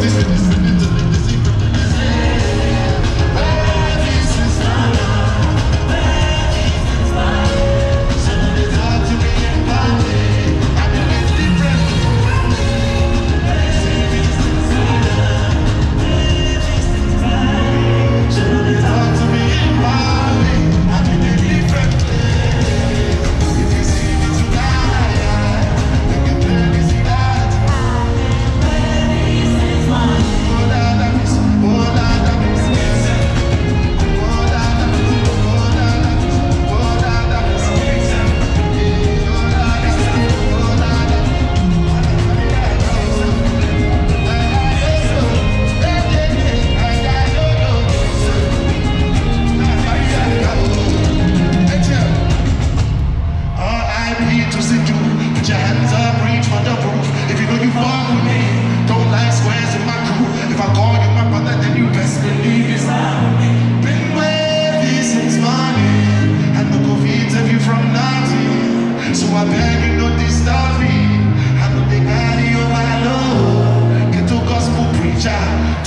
this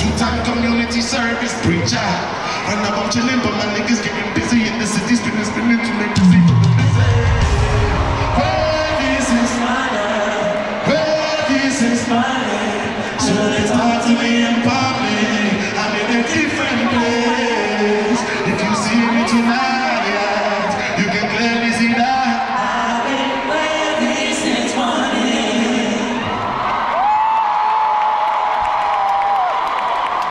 Two-time community service preacher. And now I'm chilling, but my niggas getting busy in the city, spinning, spinning to make busy for the busy. Well, this is my life. Where this is my life. So it's hard to be in pop.